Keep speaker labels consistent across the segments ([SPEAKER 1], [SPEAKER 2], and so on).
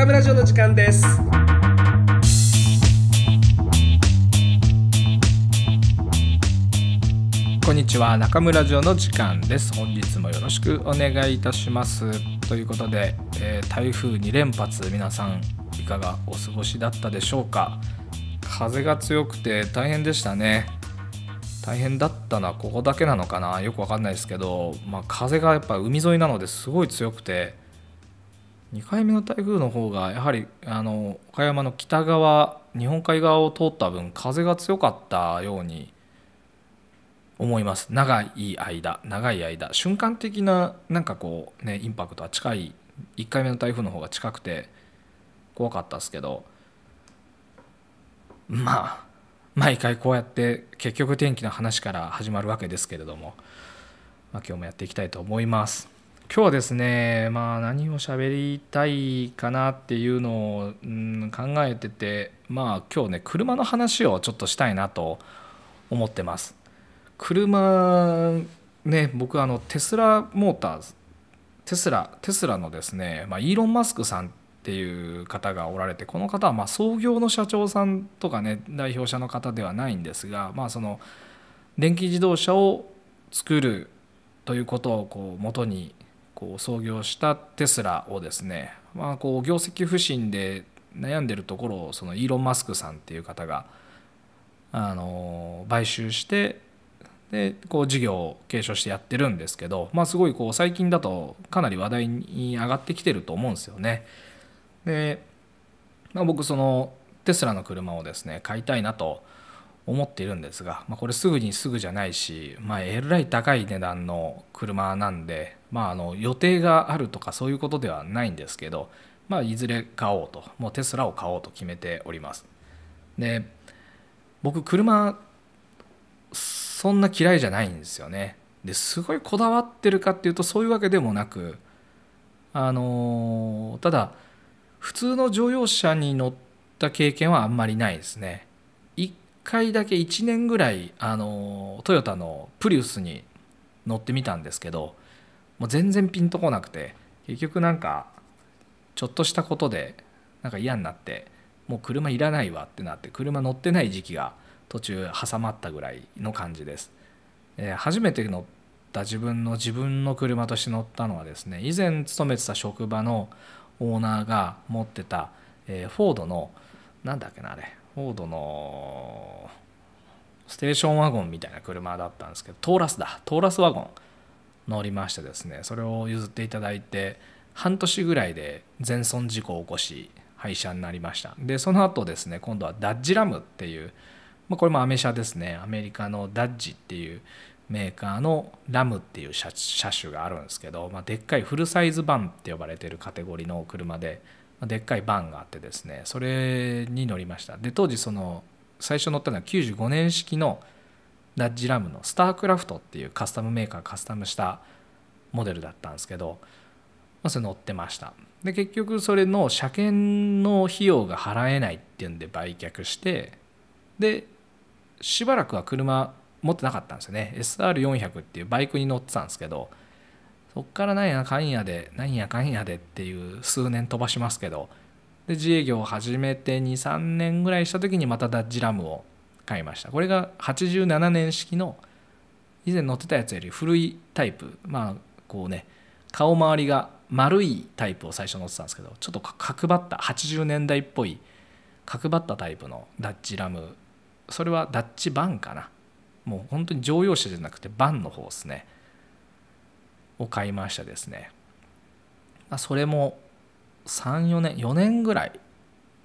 [SPEAKER 1] 中村城の時間です。
[SPEAKER 2] こんにちは中村城の時間です。本日もよろしくお願いいたします。ということで、えー、台風2連発皆さんいかがお過ごしだったでしょうか？風が強くて大変でしたね。大変だったのはここだけなのかな？よくわかんないですけど、まあ、風がやっぱ海沿いなのですごい強くて2回目の台風の方がやはりあの岡山の北側日本海側を通った分風が強かったように思います。長い間長い間。瞬間的ななんかこうねインパクトは近い。1回目の台風の方が近くて怖かったですけど。まあ毎回こうやって結局天気の話から始まるわけですけれども、まあ、今日もやっていきたいと思います。今日はですねまあ何を喋りたいかなっていうのを、うん、考えててまあ今日ね車の話をちょっとしたいなと思ってます。車ね僕あのテスラモーターズテスラテスラのですね、まあ、イーロン・マスクさんっていう方がおられてこの方はま創業の社長さんとかね代表者の方ではないんですがまあその電気自動車を作るということをこう元にこう創業したテスラをですね、まあ、こう業績不振で悩んでるところをそのイーロン・マスクさんっていう方があの買収してでこう事業を継承してやってるんですけど、まあ、すごいこう最近だとかなり話題に上がってきてると思うんですよね。で、まあ、僕そのテスラの車をですね買いたいなと思っているんですが、まあ、これすぐにすぐじゃないし、まあ、えらい高い値段の車なんで、まあ、あの予定があるとかそういうことではないんですけど、まあ、いずれ買おうともうテスラを買おうと決めております。で僕車そんな嫌いじゃないんですよね。ですごいこだわってるかっていうとそういうわけでもなくあのただ普通の乗用車に乗った経験はあんまりないですね。1回だけ1年ぐらいあのトヨタのプリウスに乗ってみたんですけどもう全然ピンとこなくて結局なんかちょっとしたことでなんか嫌になってもう車いらないわってなって車乗ってない時期が途中挟まったぐらいの感じです、えー、初めて乗った自分の自分の車として乗ったのはですね以前勤めてた職場のオーナーが持ってた、えー、フォードのなんだっけなあれフォードのステーションワゴンみたいな車だったんですけどトーラスだトーラスワゴン。乗りましてですね。それを譲っていただいて半年ぐらいで全損事故を起こし廃車になりました。でその後ですね今度はダッジラムっていう、まあ、これもアメ車ですね。アメリカのダッジっていうメーカーのラムっていう車種があるんですけど、まあ、でっかいフルサイズバンって呼ばれてるカテゴリーの車で、ま、でっかいバンがあってですねそれに乗りました。で当時その最初乗ったのは95年式のダッジラムのスタークラフトっていうカスタムメーカーカスタムしたモデルだったんですけど、まあ、それ乗ってました。で結局それの車検の費用が払えないっていうんで売却してでしばらくは車持ってなかったんですよね。SR400 っていうバイクに乗ってたんですけどそっからなんやかんやでなんやかんやでっていう数年飛ばしますけどで自営業を始めて23年ぐらいした時にまたダッジラムを買いました。これが87年式の以前乗ってたやつより古いタイプ。まあこうね顔周りが丸いタイプを最初乗ってたんですけどちょっと角張った80年代っぽい角張ったタイプのダッチラム。それはダッチバンかな。もう本当に乗用車じゃなくてバンの方ですね。を買いましたですね。それも34年4年ぐらい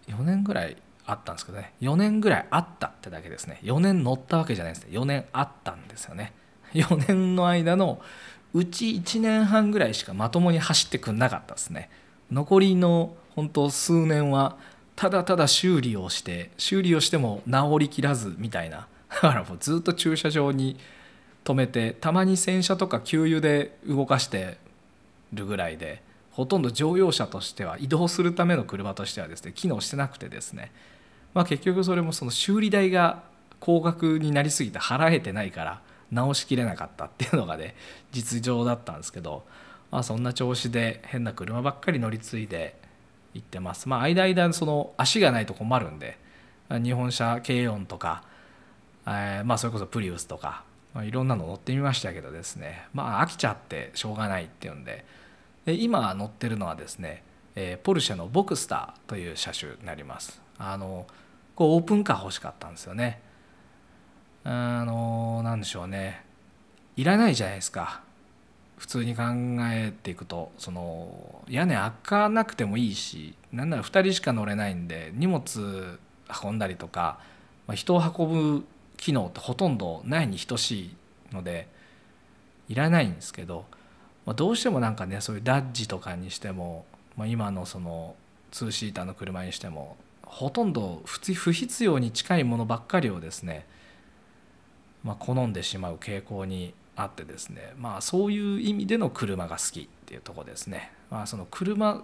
[SPEAKER 2] 4年ぐらいあったんですけどね。4年ぐらいあったってだけですね。4年乗ったわけじゃないですね。4年あったんですよね。4年の間のうち1年半ぐらいしかまともに走ってくんなかったですね。残りの本当数年はただただ修理をして修理をしても治りきらずみたいな。だからもうずっと駐車場に止めてたまに洗車とか給油で動かしてるぐらいでほとんど乗用車としては移動するための車としてはですね機能してなくてですね、まあ、結局それもその修理代が高額になりすぎて払えてないから直しきれなかったっていうのがね実情だったんですけど、まあ、そんな調子で変な車ばっかり乗り継いで言ってます。まあ間間その足がないと困るんで日本車軽音とか、えー、まあそれこそプリウスとか、まあ、いろんなの乗ってみましたけどですね。まあ飽きちゃってしょうがないっていうんで。で今乗ってるのはですね、えー、ポルシェのボクスターという車種になります。あのこうオープンカー欲しかったんですよね。あのなんでしょうね。いらないじゃないですか。普通に考えていくと。その屋根開かなくてもいいしなんなら2人しか乗れないんで荷物運んだりとか、まあ、人を運ぶ機能ってほとんどないに等しいのでいらないんですけど、まあ、どうしてもなんかねそういうダッジとかにしても、まあ、今のそのツーシーターの車にしてもほとんど不必要に近いものばっかりをですね、まあ、好んでしまう傾向にあってですねまあそういう意味での車が好きっていうとこですね。まあ、その車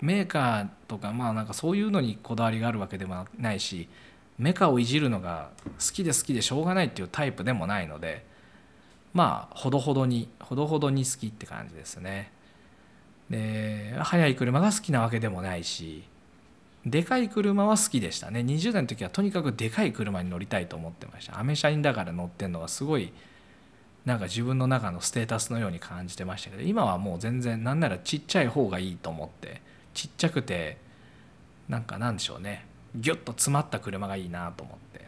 [SPEAKER 2] メーカーとかまあなんかそういうのにこだわりがあるわけでもないしメカをいじるのが好きで好きでしょうがないっていうタイプでもないのでまあほどほどにほどほどに好きって感じですね。で速い車が好きなわけでもないしでかい車は好きでしたね。20代の時はとにかくでかい車に乗りたいと思ってました。アメ車にだから乗ってるのがすごいなんか自分の中のステータスのように感じてましたけど今はもう全然なんならちっちゃい方がいいと思ってちっちゃくてなんかなんでしょうね。ギュッと詰まった車がいいなと思って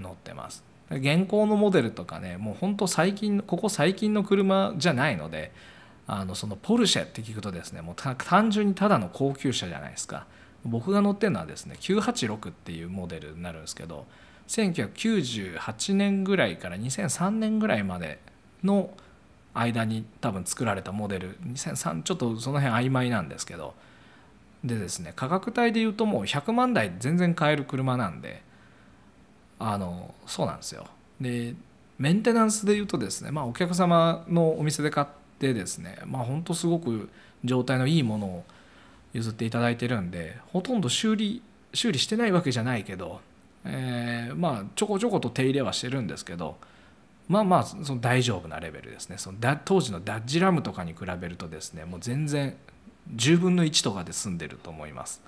[SPEAKER 2] 乗ってます。現行のモデルとかねもうほんと最近ここ最近の車じゃないのであのそのポルシェって聞くとですねもう単純にただの高級車じゃないですか。僕が乗ってるのはですね986っていうモデルになるんですけど1998年ぐらいから2003年ぐらいまでの間に多分作られたモデル2003ちょっとその辺曖昧なんですけどでですね価格帯でいうともう100万台全然買える車なんであのそうなんですよ。でメンテナンスでいうとですねまあお客様のお店で買ってですねまあ本当すごく状態のいいものを譲っていただいてるんでほとんど修理修理してないわけじゃないけど、えー、まあちょこちょこと手入れはしてるんですけどまあまあその大丈夫なレベルですね。その当時のダッジラムとかに比べるとですねもう全然10分の1とかで済んでると思います。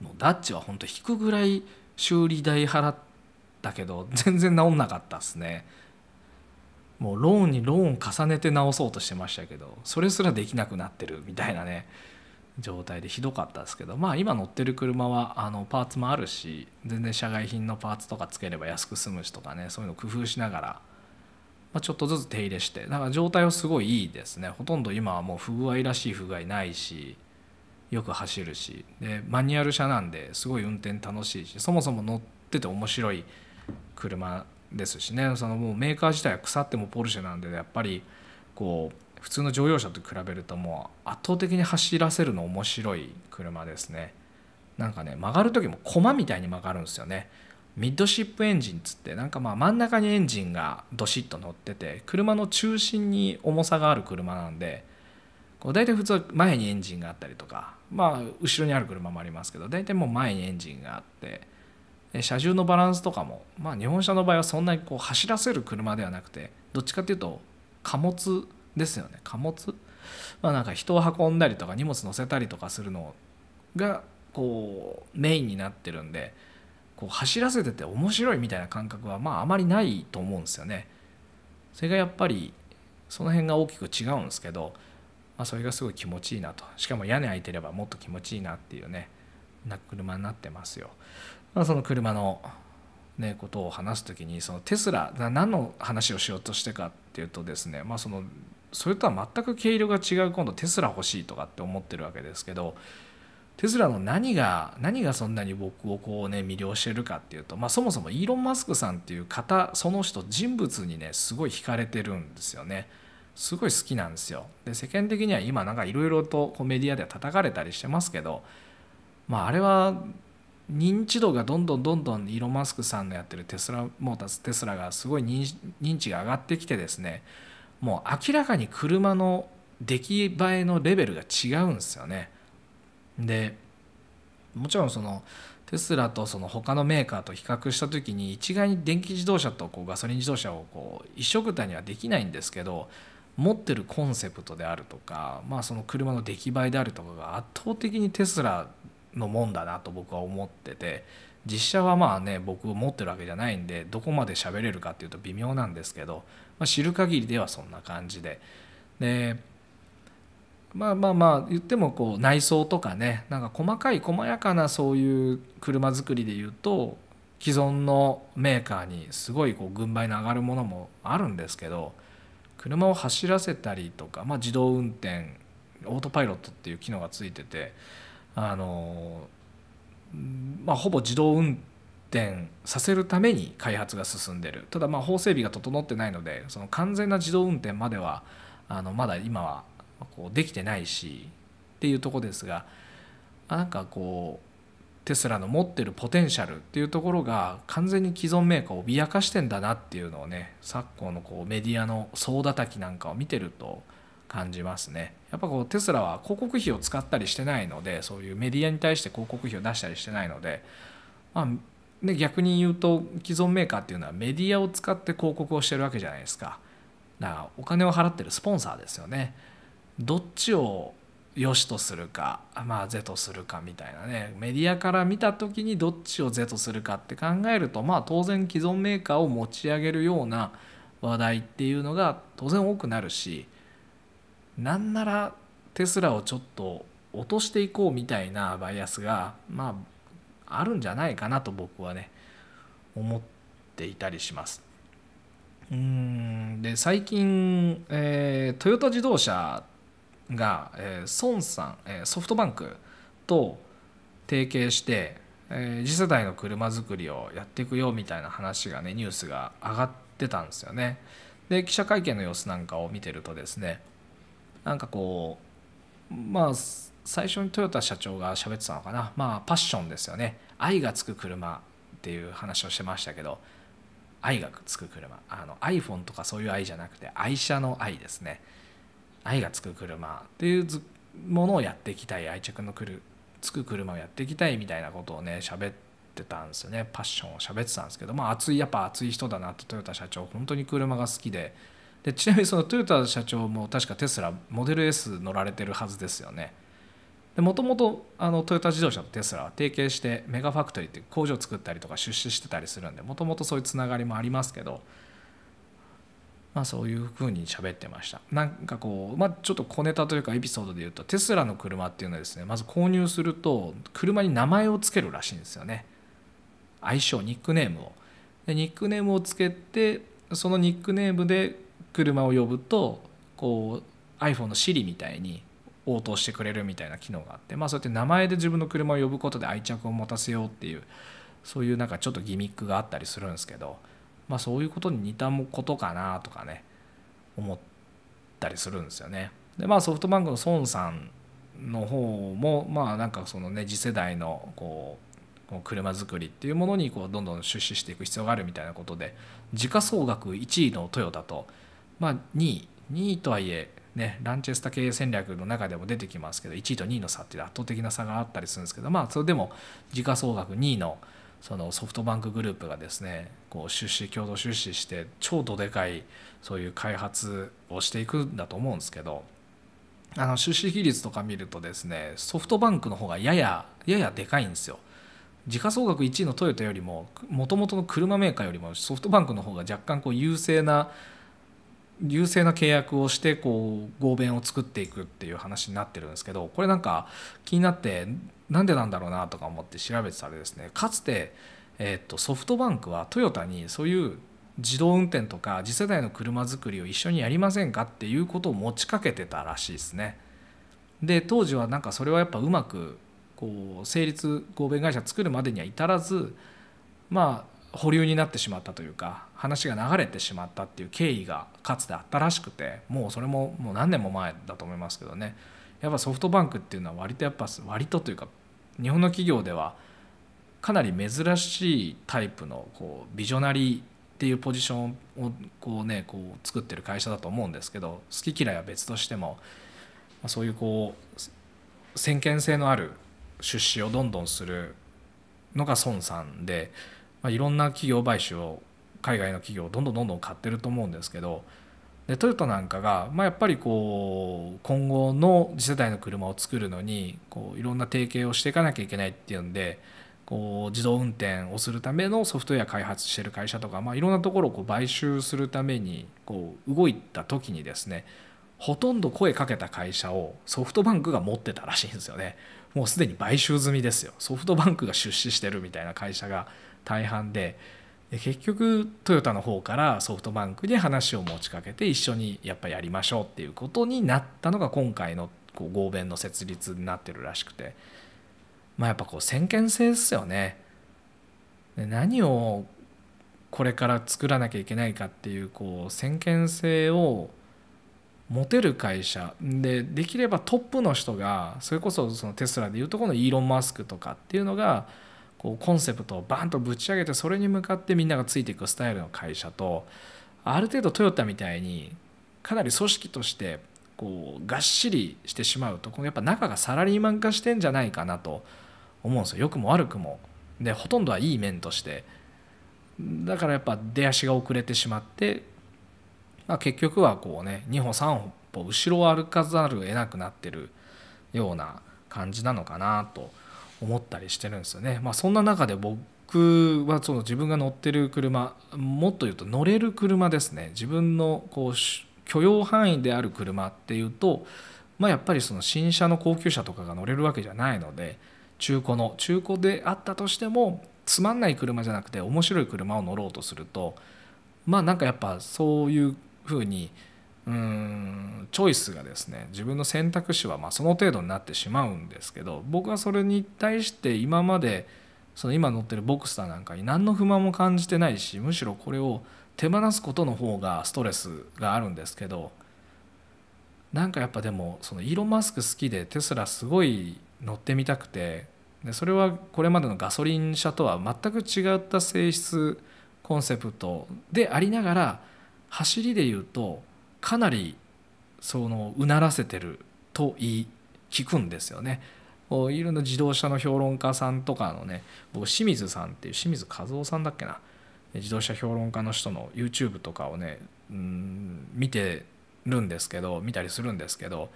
[SPEAKER 2] もうダッチは本当引くぐらい修理代払ったけど全然治んなかったですね。もうローンにローン重ねて直そうとしてましたけどそれすらできなくなってるみたいなね。状態でひどかったですけどまあ今乗ってる車はあのパーツもあるし全然社外品のパーツとかつければ安く済むしとかねそういうの工夫しながらまあ、ちょっとずつ手入れしてだから状態はすごいいいですね。ほとんど今はもう不具合らしい不具合ないしよく走るし。でマニュアル車なんですごい運転楽しいしそもそも乗ってて面白い車ですしね。そのもうメーカー自体は腐ってもポルシェなんでやっぱりこう普通の乗用車と比べるともう圧倒的に走らせるの面白い車ですね。なんかね曲がる時も駒みたいに曲がるんですよね。ミッドシップエンジンつってなんかまあ真ん中にエンジンがどしっと乗ってて車の中心に重さがある車なんでこう大体普通は前にエンジンがあったりとかまあ後ろにある車もありますけど大体もう前にエンジンがあって車重のバランスとかもまあ日本車の場合はそんなにこう走らせる車ではなくてどっちかっていうと貨物ですよね貨物？まあなんか人を運んだりとか荷物乗せたりとかするのがこうメインになってるんでこう走らせてて面白いみたいな感覚はまああまりないと思うんですよね。それがやっぱりその辺が大きく違うんですけど、まあ、それがすごい気持ちいいなとしかも屋根開いてればもっと気持ちいいなっていうねな車になってますよ。まあ、その車のね、ことを話す時にそのテスラ何の話をしようとしてかっていうとですね、まあ、そのそれとは全く毛色が違う今度テスラ欲しいとかって思ってるわけですけどテスラの何が何がそんなに僕をこうね魅了してるかっていうと、まあ、そもそもイーロン・マスクさんっていう方その人人物にねすごい惹かれてるんですよね。すごい好きなんですよ。で世間的には今なんかいろいろとメディアでは叩かれたりしてますけどまああれは認知度がどんどんどんどんイーロン・マスクさんのやってるテスラモーターズテスラがすごい認知が上がってきてですねもう明らかに車の出来栄えのレベルが違うんですよね。でもちろんそのテスラとその他のメーカーと比較した時に一概に電気自動車とこうガソリン自動車をこう一緒くたにはできないんですけど持ってるコンセプトであるとか、まあ、その車の出来栄えであるとかが圧倒的にテスラのもんだなと僕は思ってて実車はまあね僕持ってるわけじゃないんでどこまで喋れるかっていうと微妙なんですけど、まあ、知る限りではそんな感じで。でまあまあまあ言ってもこう内装とかねなんか細かい細やかなそういう車作りで言うと既存のメーカーにすごいこう軍配の上がるものもあるんですけど車を走らせたりとか、まあ、自動運転オートパイロットっていう機能がついててあの、まあ、ほぼ自動運転させるために開発が進んでる。ただまあ法整備が整ってないのでその完全な自動運転まではあのまだ今はこうできてないしっていうとこですがなんかこうテスラの持ってるポテンシャルっていうところが完全に既存メーカーを脅かしてんだなっていうのをね昨今のこうメディアの総叩きなんかを見てると感じますね。やっぱこうテスラは広告費を使ったりしてないのでそういうメディアに対して広告費を出したりしてないので、まあね、逆に言うと既存メーカーっていうのはメディアを使って広告をしてるわけじゃないですか。だからお金を払ってるスポンサーですよね。どっちを良しとするかまあ是とするかみたいなね。メディアから見た時にどっちを是とするかって考えるとまあ当然既存メーカーを持ち上げるような話題っていうのが当然多くなるしなんならテスラをちょっと落としていこうみたいなバイアスがまああるんじゃないかなと僕はね思っていたりします。うんで最近、えー、トヨタ自動車が、えー、孫さん、えー、ソフトバンクと提携して、え、次世代の車作りをやっていくよみたいな話がねニュースが上がってたんですよね。で記者会見の様子なんかを見てるとですねなんかこうまあ最初にトヨタ社長が喋ってたのかな。まあパッションですよね。愛がつく車っていう話をしてましたけど愛がつく車。あの iPhone とかそういう愛じゃなくて愛車の愛ですね。愛がつく車っていうものをやっていきたい。愛着のくるつく車をやっていきたいみたいなことをね喋ってたんですよね。パッションを喋ってたんですけどまあ熱いやっぱ熱い人だなとトヨタ社長。本当に車が好きででちなみにそのトヨタ社長も確かテスラモデル S 乗られてるはずですよね。もともとトヨタ自動車とテスラは提携してメガファクトリーって工場を作ったりとか出資してたりするんでもともとそういうつながりもありますけどまあ、そういうふうに喋ってました。なんかこう、まあ、ちょっと小ネタというかエピソードで言うとテスラの車っていうのはですねまず購入すると車に名前を付けるらしいんですよね。愛称ニックネームを。でニックネームをつけてそのニックネームで車を呼ぶとこう iPhone の Siri みたいに応答してくれるみたいな機能があって、まあ、そうやって名前で自分の車を呼ぶことで愛着を持たせようっていうそういうなんかちょっとギミックがあったりするんですけどまあ、そういうことに似たことかなとかね思ったりするんですよね。でまあソフトバンクの孫さんの方もまあなんかそのね次世代のこう車作りっていうものにこうどんどん出資していく必要があるみたいなことで時価総額1位のトヨタと、まあ、2位2位とはいえね、ランチェスタ経営戦略の中でも出てきますけど1位と2位の差っていう圧倒的な差があったりするんですけどまあそれでも時価総額2位のそのソフトバンクグループがですねこう出資共同出資して超どでかいそういう開発をしていくんだと思うんですけどあの出資比率とか見るとですねソフトバンクの方がややややでかいんですよ。時価総額1位のトヨタよりももともとの車メーカーよりもソフトバンクの方が若干こう優勢な優勢な契約をしてこう合弁を作っていくっていう話になってるんですけどこれなんか気になってなんでなんだろうなとか思って調べてたらですねかつて、えー、とソフトバンクはトヨタにそういう自動運転とか次世代の車作りを一緒にやりませんかっていうことを持ちかけてたらしいですね。で当時はなんかそれはやっぱうまくこう成立合弁会社作るまでには至らずまあ保留になってしまったというか話が流れてしまったっていう経緯がかつてあったらしくてもうそれももう何年も前だと思いますけどね。やっぱソフトバンクっていうのは割とやっぱ割とというか日本の企業ではかなり珍しいタイプのこうビジョナリーっていうポジションをこうねこう作ってる会社だと思うんですけど好き嫌いは別としてもそういうこう先見性のある出資をどんどんするのが孫さんで、まあ、いろんな企業買収を海外の企業をどんどんどんどん買ってると思うんですけどでトヨタなんかが、まあ、やっぱりこう今後の次世代の車を作るのにこういろんな提携をしていかなきゃいけないっていうんでこう自動運転をするためのソフトウェア開発してる会社とか、まあ、いろんなところをこう買収するためにこう動いた時にですねほとんど声かけた会社をソフトバンクが持ってたらしいんですよね。もうすでに買収済みですよ。ソフトバンクが出資してるみたいな会社が大半で結局トヨタの方からソフトバンクに話を持ちかけて一緒にやっぱやりましょうっていうことになったのが今回のこう合弁の設立になってるらしくてまあやっぱこう先見性ですよね。何をこれから作らなきゃいけないかっていうこう先見性を持てる会社でできればトップの人がそれこそそのテスラでいうとこのイーロン・マスクとかっていうのがこうコンセプトをバンとぶち上げてそれに向かってみんながついていくスタイルの会社とある程度トヨタみたいにかなり組織としてこうがっしりしてしまうとこのやっぱ中がサラリーマン化してんじゃないかなと思うんですよ良くも悪くも。でほとんどはいい面としてだからやっぱ出足が遅れてしまって、まあ、結局はこうね2歩3歩後ろを歩かざるを得なくなってるような感じなのかなと思ったりしてるんですよね。まあ、そんな中で僕はその自分が乗ってる車もっと言うと乗れる車ですね自分のこう許容範囲である車っていうと、まあ、やっぱりその新車の高級車とかが乗れるわけじゃないので中古の中古であったとしてもつまんない車じゃなくて面白い車を乗ろうとするとまあなんかやっぱそういうふうにうんチョイスがですね自分の選択肢はまその程度になってしまうんですけど僕はそれに対して今までその今乗ってるボクサーなんかに何の不満も感じてないしむしろこれを手放すことの方がストレスがあるんですけどなんかやっぱでもそのイーロン・マスク好きでテスラすごい乗ってみたくてでそれはこれまでのガソリン車とは全く違った性質コンセプトでありながら走りで言うとかなりそのうならせてると言い聞くんですよね。いろんな自動車の評論家さんとかのね僕清水さんっていう清水和夫さんだっけな自動車評論家の人の YouTube とかをねうん見てるんですけど見たりするんですけど、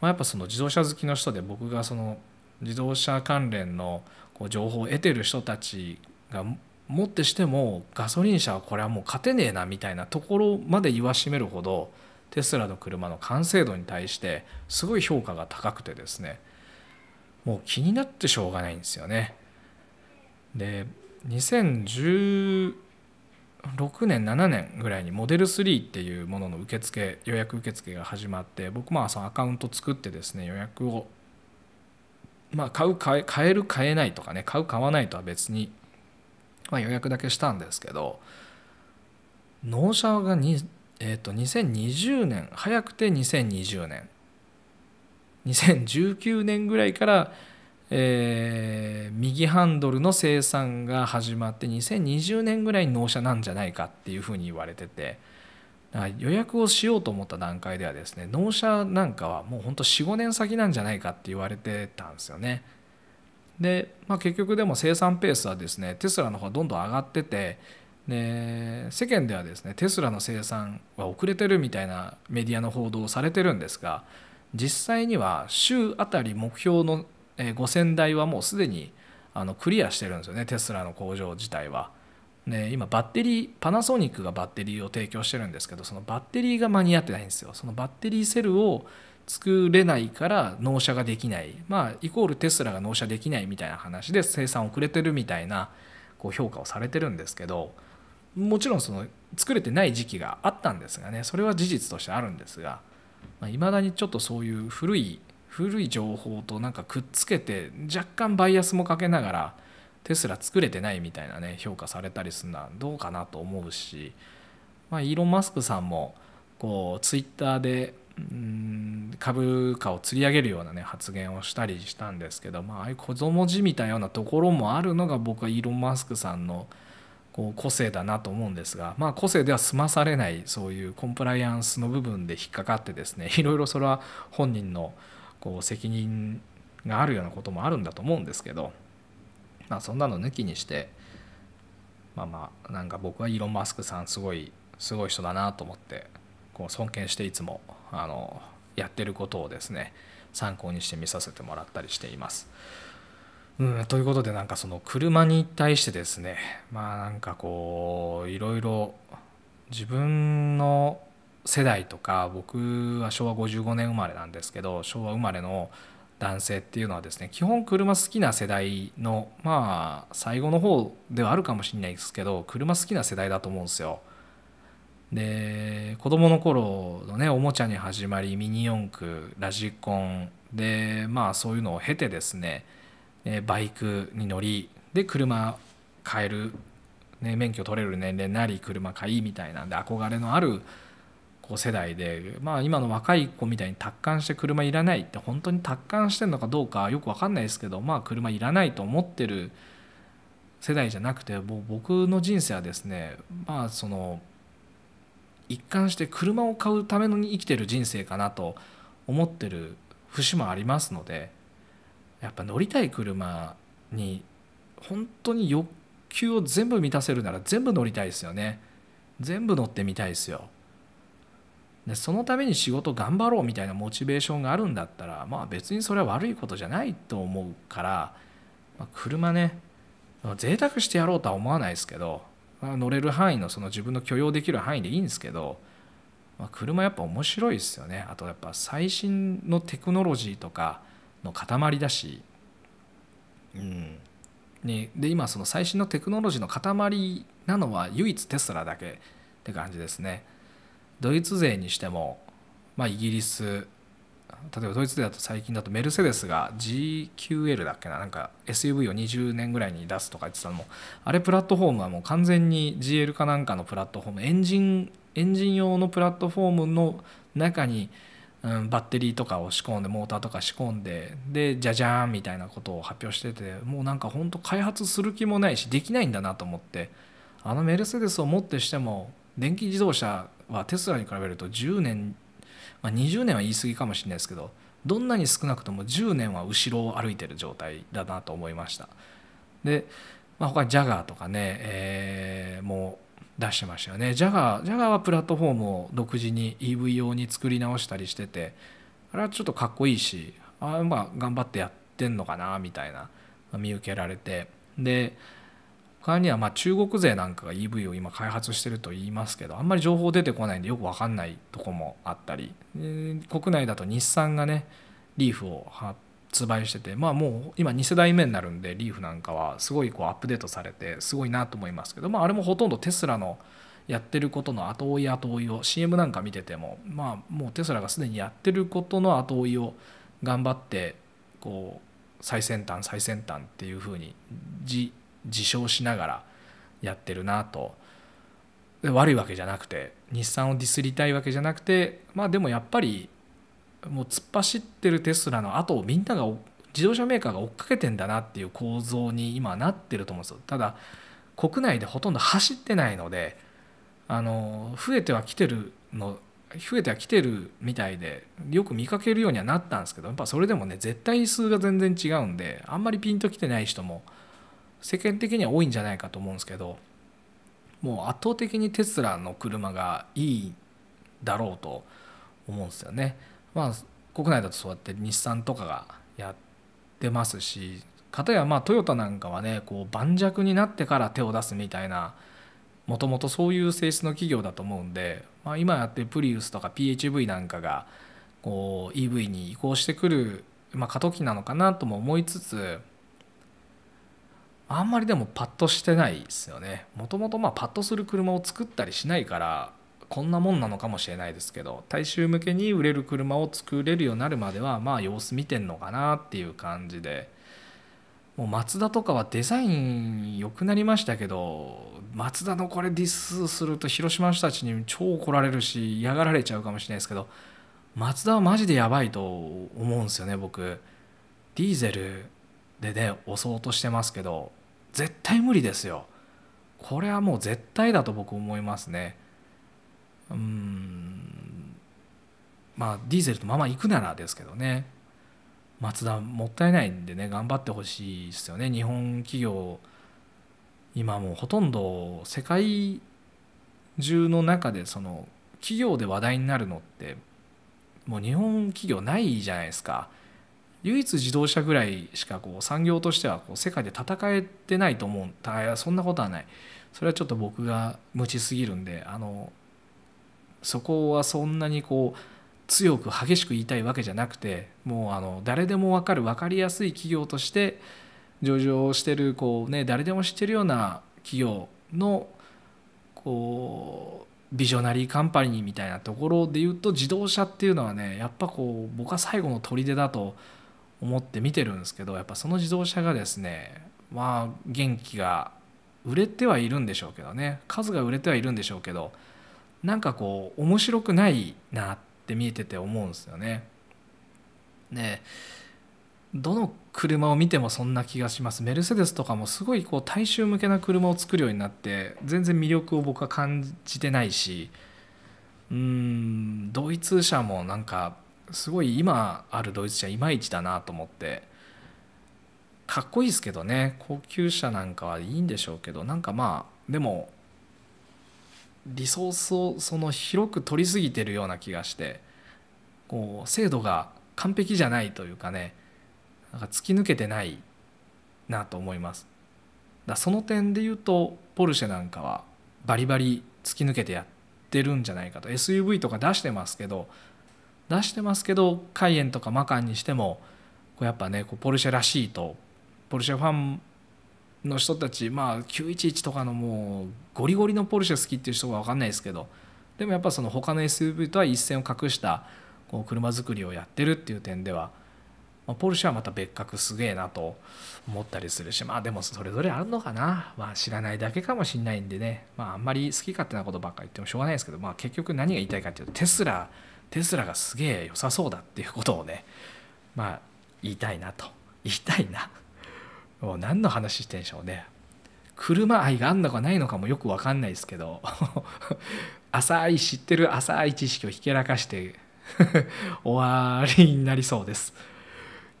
[SPEAKER 2] まあ、やっぱその自動車好きの人で僕がその自動車関連のこう情報を得てる人たちがもってしてもガソリン車はこれはもう勝てねえなみたいなところまで言わしめるほどテスラの車の完成度に対してすごい評価が高くてですねもう気になってしょうがないんですよね。で2016年7年ぐらいにモデル3っていうものの受付予約受付が始まって僕もそのアカウント作ってですね予約をまあ買う買え買える買えないとかね買う買わないとは別にまあ、予約だけしたんですけど納車がに、えー、と2020年早くて2020年2019年ぐらいから、えー、右ハンドルの生産が始まって2020年ぐらいに納車なんじゃないかっていうふうに言われてて予約をしようと思った段階ではですね納車なんかはもうほんと45年先なんじゃないかって言われてたんですよね。で、まあ、結局でも生産ペースはですねテスラの方がどんどん上がっててで世間ではですねテスラの生産は遅れてるみたいなメディアの報道をされてるんですが実際には週あたり目標の5000台はもうすでにあのクリアしてるんですよねテスラの工場自体は。で今バッテリーパナソニックがバッテリーを提供してるんですけどそのバッテリーが間に合ってないんですよ。そのバッテリーセルを作れないから納車ができない。まあイコールテスラが納車できないみたいな話で生産遅れてるみたいなこう評価をされてるんですけどもちろんその作れてない時期があったんですがねそれは事実としてあるんですがいまあ、だにちょっとそういう古い古い情報となんかくっつけて若干バイアスもかけながらテスラ作れてないみたいなね評価されたりするのはどうかなと思うし、まあ、イーロン・マスクさんもこうツイッターでうん株価を釣り上げるようなね発言をしたりしたんですけど、まああいう子供じみたようなところもあるのが僕はイーロン・マスクさんのこう個性だなと思うんですが、まあ、個性では済まされないそういうコンプライアンスの部分で引っかかってですね いろいろそれは本人のこう責任があるようなこともあるんだと思うんですけど、まあ、そんなの抜きにしてまあまあなんか僕はイーロン・マスクさんすごいすごい人だなと思ってこう尊敬していつもあのやってることをですね参考にして見させてもらったりしています。うん、ということでなんかその車に対してですねまあなんかこういろいろ自分の世代とか僕は昭和55年生まれなんですけど昭和生まれの男性っていうのはですね基本車好きな世代のまあ最後の方ではあるかもしれないですけど車好きな世代だと思うんですよ。で子供の頃のねおもちゃに始まりミニ四駆ラジコンでまあそういうのを経てですねバイクに乗りで車買える、ね、免許取れる年齢なり車買いみたいなんで憧れのあるこう世代で、まあ、今の若い子みたいに達観して車いらないって本当に達観してるのかどうかよく分かんないですけど、まあ、車いらないと思ってる世代じゃなくてもう僕の人生はですねまあその一貫して車を買うために生きてる人生かなと思ってる節もありますので。やっぱ乗りたい車に本当に欲求を全部満たせるなら全部乗りたいですよね全部乗ってみたいですよでそのために仕事頑張ろうみたいなモチベーションがあるんだったらまあ別にそれは悪いことじゃないと思うから、まあ、車ね贅沢してやろうとは思わないですけど、まあ、乗れる範囲のその自分の許容できる範囲でいいんですけど、まあ、車やっぱ面白いですよね。あとやっぱ最新のテクノロジーとかの塊だし、うん。ね、で今その最新のテクノロジーの塊なのは唯一テスラだけって感じですね。ドイツ勢にしても、まあ、イギリス例えばドイツだと最近だとメルセデスが GQL だっけななんか SUV を20年ぐらいに出すとか言ってたのもあれプラットフォームはもう完全に GL かなんかのプラットフォームエンジンエンジン用のプラットフォームの中にうん、バッテリーとかを仕込んでモーターとか仕込んででじゃじゃーんみたいなことを発表しててもうなんか本当開発する気もないしできないんだなと思ってあのメルセデスをもってしても電気自動車はテスラに比べると10年、まあ、20年は言い過ぎかもしれないですけどどんなに少なくとも10年は後ろを歩いてる状態だなと思いました。で、まあ、他にジャガーとかね、えー、もう出してましたよね。ジャガージャガーはプラットフォームを独自に EV 用に作り直したりしててあれはちょっとかっこいいしあまあ頑張ってやってんのかなみたいな見受けられて。で他にはま中国勢なんかが EV を今開発してると言いますけどあんまり情報出てこないんでよく分かんないとこもあったり。国内だと日産がねリーフを発売しててまあもう今2世代目になるんでリーフなんかはすごいこうアップデートされてすごいなと思いますけど、まあ、あれもほとんどテスラのやってることの後追い後追いを CM なんか見ててもまあもうテスラがすでにやってることの後追いを頑張ってこう最先端最先端っていうふうに自自称しながらやってるなと。悪いわけじゃなくて日産をディスりたいわけじゃなくてまあでもやっぱりもう突っ走ってるテスラの後をみんなが自動車メーカーが追っかけてんだなっていう構造に今なってると思うんですよ。ただ国内でほとんど走ってないのであの増えてはきてるの増えてはきてるみたいでよく見かけるようにはなったんですけどやっぱそれでもね絶対数が全然違うんであんまりピンときてない人も世間的には多いんじゃないかと思うんですけどもう圧倒的にテスラの車がいいだろうと思うんですよね。まあ、国内だとそうやって日産とかがやってますし片やまあトヨタなんかはねこう盤石になってから手を出すみたいなもともとそういう性質の企業だと思うんで、まあ、今やってるプリウスとか PHV なんかがこう EV に移行してくる、まあ、過渡期なのかなとも思いつつあんまりでもパッとしてないですよね。もともとパッとする車を作ったりしないからこんなもんなのかもしれないですけど大衆向けに売れる車を作れるようになるまではまあ様子見てんのかなっていう感じで。もうマツダとかはデザイン良くなりましたけどマツダのこれディスすると広島の人たちに超怒られるし嫌がられちゃうかもしれないですけどマツダはマジでやばいと思うんですよね僕。ディーゼルでね押そうとしてますけど絶対無理ですよ。これはもう絶対だと僕思いますね。うん。まあディーゼルとまま行くならですけどね。マツダもったいないんでね頑張ってほしいですよね。日本企業今もうほとんど世界中の中でその企業で話題になるのってもう日本企業ないじゃないですか。唯一自動車ぐらいしかこう産業としてはこう世界で戦えてないと思うそんなことはない。それはちょっと僕が無知すぎるんであのそこはそんなにこう強く激しく言いたいわけじゃなくてもうあの誰でも分かる分かりやすい企業として上場してるこう、ね、誰でも知ってるような企業のこうビジョナリーカンパニーみたいなところで言うと自動車っていうのはねやっぱこう僕は最後の砦だと思って見てるんですけどやっぱその自動車がですねまあ元気が売れてはいるんでしょうけどね数が売れてはいるんでしょうけどなんかこう面白くないなって見えてて思うんですよね。ねどの車を見てもそんな気がしますメルセデスとかもすごいこう大衆向けな車を作るようになって全然魅力を僕は感じてないしうんドイツ車もなんかすごい今あるドイツ車いまいちだなと思って。かっこいいですけどね。高級車なんかはいいんでしょうけど。なんかまあでもリソースをその広く取りすぎてるような気がして。こう精度が完璧じゃないというかね。なんか突き抜けてないなと思います。だその点で言うとポルシェなんかはバリバリ突き抜けてやってるんじゃないかと。SUV とか出してますけど出してますけどカイエンとかマカンにしてもこうやっぱねこうポルシェらしいとポルシェファンの人たちまあ911とかのもうゴリゴリのポルシェ好きっていう人は分かんないですけどでもやっぱその他の SUV とは一線を画したこう車作りをやってるっていう点では、まあ、ポルシェはまた別格すげえなと思ったりするしまあでもそれぞれあるのかな、まあ、知らないだけかもしんないんでね、まあ、あんまり好き勝手なことばっか言ってもしょうがないですけど、まあ、結局何が言いたいかっていうとテスラテスラがすげえ良さそうだっていうことをねまあ言いたいなと。言いたいな。もう何の話してんでしょうね。車愛があんのかないのかもよく分かんないですけど 浅い知ってる浅い知識をひけらかして 終わりになりそうです。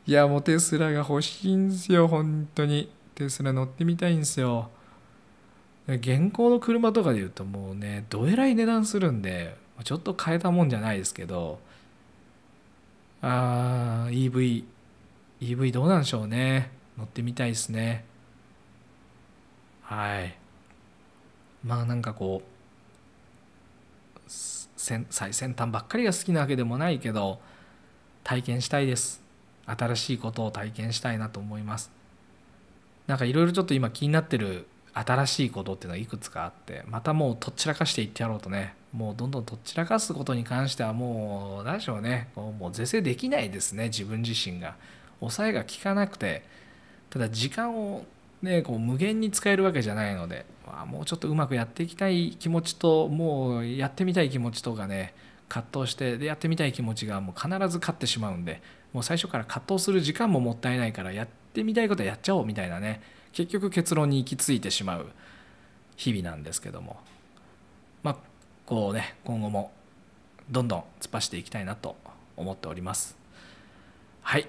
[SPEAKER 2] いやもうテスラが欲しいんですよ本当に。テスラ乗ってみたいんですよ。現行の車とかで言うともうねどえらい値段するんでちょっと変えたもんじゃないですけどあー EV EV どうなんでしょうね。乗ってみたいですね。はい。まあなんかこう最先端ばっかりが好きなわけでもないけど体験したいです。新しいことを体験したいなと思います。なんかいろいろちょっと今気になってる新しいことっていうのはいくつかあってまたもうとっちらかしていってやろうとね。もうどんどんとっちらかすことに関してはもう何でしょうね。もう是正できないですね。自分自身が。抑えが効かなくて。ただ時間をねこう無限に使えるわけじゃないので、まあ、もうちょっとうまくやっていきたい気持ちともうやってみたい気持ちとかね葛藤してでやってみたい気持ちがもう必ず勝ってしまうんで。もう最初から葛藤する時間ももったいないからやってみたいことはやっちゃおうみたいなね。結局結論に行き着いてしまう日々なんですけども。こうね今後もどんどん突っ走っていきたいなと思っております。はい。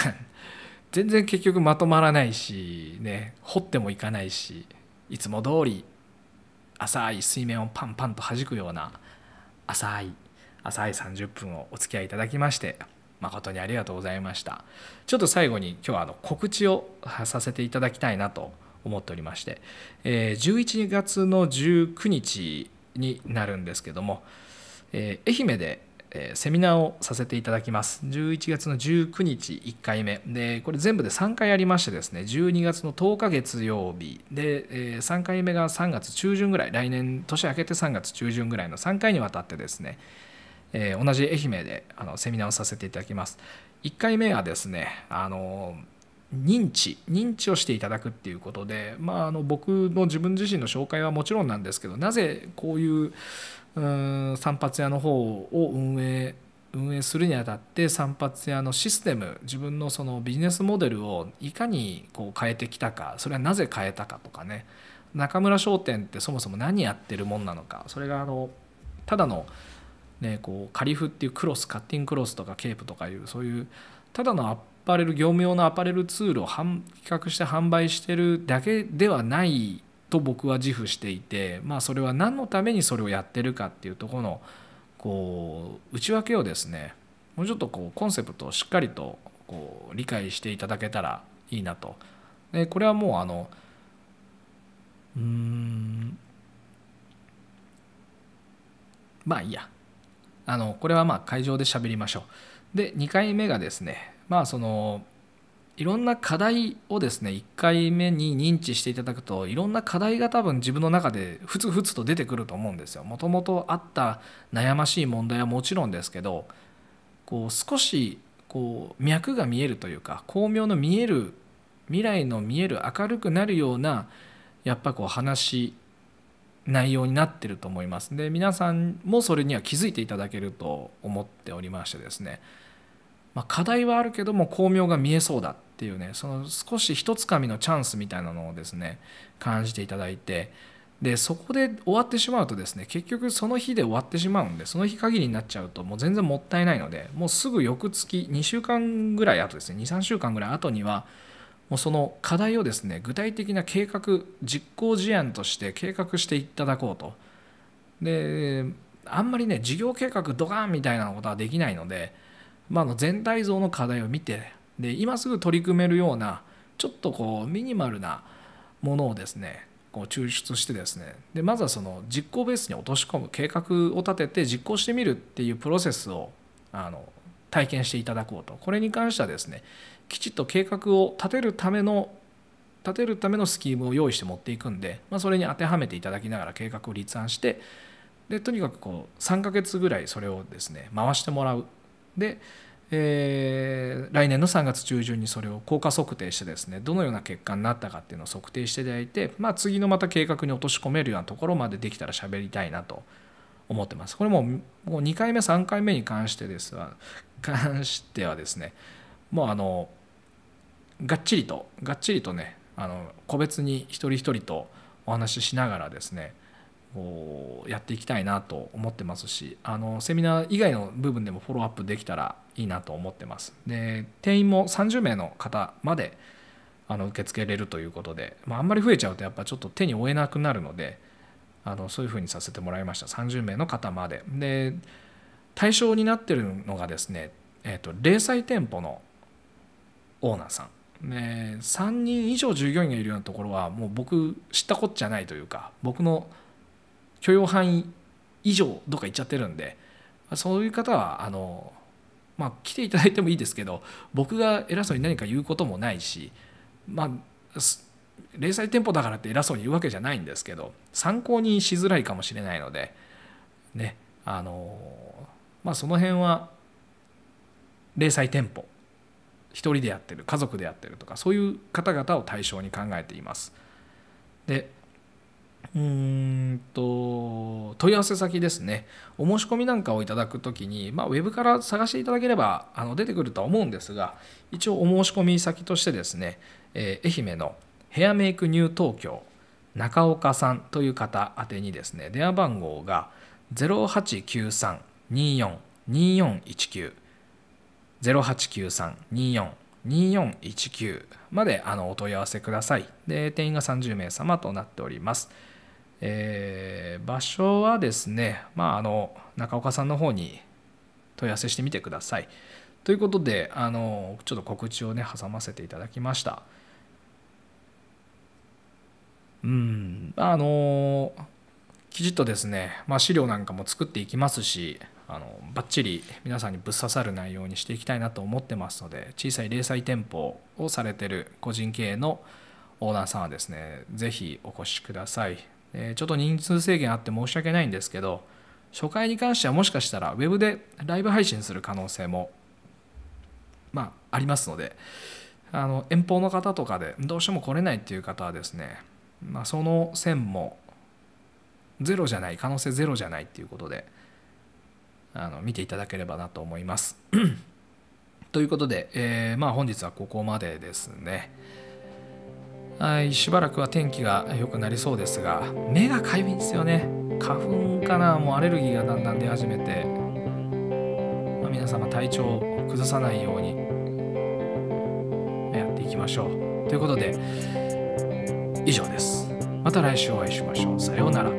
[SPEAKER 2] 全然結局まとまらないしね掘ってもいかないしいつも通り浅い水面をパンパンと弾くような浅い浅い30分をお付き合いいただきまして誠にありがとうございました。ちょっと最後に今日はあの告知をさせていただきたいなと思っておりまして、え11月の19日になるんですけども、え愛媛でえセミナーをさせていただきます。11月の19日1回目。でこれ全部で3回ありましてですね12月の10日月曜日。でえ3回目が3月中旬ぐらい来年年明けて3月中旬ぐらいの3回にわたってですねえー、同じ愛媛であのセミナーをさせていただきます。1回目はですねあの認知認知をしていただくっていうことで、まあ、あの僕の自分自身の紹介はもちろんなんですけどなぜこういううん散髪屋の方を運営運営するにあたって散髪屋のシステム自分のそのビジネスモデルをいかにこう変えてきたかそれはなぜ変えたかとかね中村商店ってそもそも何やってるもんなのかそれがあのただのね、こうカリフっていうクロスカッティングクロスとかケープとかいうそういうただのアップパレル業務用のアパレルツールを企画して販売してるだけではないと僕は自負していて、まあ、それは何のためにそれをやってるかっていうところのこう内訳をですねもうちょっとこうコンセプトをしっかりとこう理解していただけたらいいなと。でこれはもうあのうんまあいいやあのこれはまあ会場で喋りましょう。で2回目がですねまあそのいろんな課題をですね1回目に認知していただくといろんな課題が多分自分の中でふつふつと出てくると思うんですよ。もともとあった悩ましい問題はもちろんですけどこう少しこう脈が見えるというか巧妙の見える未来の見える明るくなるようなやっぱこう話内容になってると思いますで皆さんもそれには気づいていただけると思っておりましてですね、まあ、課題はあるけども巧妙が見えそうだっていうねその少し一つかみのチャンスみたいなのをですね感じていただいてでそこで終わってしまうとですね結局その日で終わってしまうんでその日限りになっちゃうともう全然もったいないのでもうすぐ翌月2週間ぐらい後ですね23週間ぐらい後にはもうその課題をですね具体的な計画実行事案として計画していただこうと。であんまりね事業計画ドカンみたいなことはできないので、まあ、の全体像の課題を見てで今すぐ取り組めるようなちょっとこうミニマルなものをですねこう抽出してですねでまずはその実行ベースに落とし込む計画を立てて実行してみるっていうプロセスをあの体験していただこうと。これに関してはですねきちっと計画を立てるための立てるためのスキームを用意して持っていくんで、まあ、それに当てはめていただきながら計画を立案してでとにかくこう3ヶ月ぐらいそれをですね回してもらう。で、えー、来年の3月中旬にそれを効果測定してですねどのような結果になったかっていうのを測定していただいて、まあ、次のまた計画に落とし込めるようなところまでできたら喋りたいなと思ってます。これももう2回目3回目に関してですが関してはですねもうあのがっちりとがっちりとねあの個別に一人一人とお話ししながらですねやっていきたいなと思ってますしあのセミナー以外の部分でもフォローアップできたらいいなと思ってます。で定員も30名の方まであの受け付けれるということで、まあ、あんまり増えちゃうとやっぱちょっと手に負えなくなるのであのそういうふうにさせてもらいました。30名の方まで。で対象になってるのがですね、えーと、零細店舗のオーナーさん。ね、3人以上従業員がいるようなところはもう僕知ったこっちゃないというか僕の許容範囲以上どっか行っちゃってるんでそういう方はあの、まあ、来ていただいてもいいですけど僕が偉そうに何か言うこともないしまあ零細店舗だからって偉そうに言うわけじゃないんですけど参考にしづらいかもしれないのでねあのまあその辺は零細店舗一人でやってる家族でやってるとかそういう方々を対象に考えています。でうんと問い合わせ先ですねお申し込みなんかをいただくときに、まあ、ウェブから探していただければあの出てくるとは思うんですが一応お申し込み先としてですね、えー、愛媛のヘアメイクニュー東京中岡さんという方宛てにですね電話番号が0893-24-2419 0893-24-2419まであのお問い合わせください。で、定員が30名様となっております。えー、場所はですね、まあ、あの中岡さんの方に問い合わせしてみてください。ということで、あのちょっと告知をね、挟ませていただきました。うん、あのきちっとですね、まあ、資料なんかも作っていきますし、あのバッチリ皆さんにぶっ刺さる内容にしていきたいなと思ってますので小さい零細店舗をされてる個人経営のオーナーさんはですね是非お越しください、えちょっと人数制限あって申し訳ないんですけど初回に関してはもしかしたら Web でライブ配信する可能性もまあありますのであの遠方の方とかでどうしても来れないっていう方はですね、まあ、その線もゼロじゃない可能性ゼロじゃないっていうことであの見ていただければなと思います。ということで、えー、まあ、本日はここまでですね。はいしばらくは天気が良くなりそうですが目がかゆいんですよね。花粉かなもうアレルギーがだんだん出始めて、まあ、皆様体調を崩さないようにやっていきましょう。ということで以上です。また来週お会いしましょう。さようなら。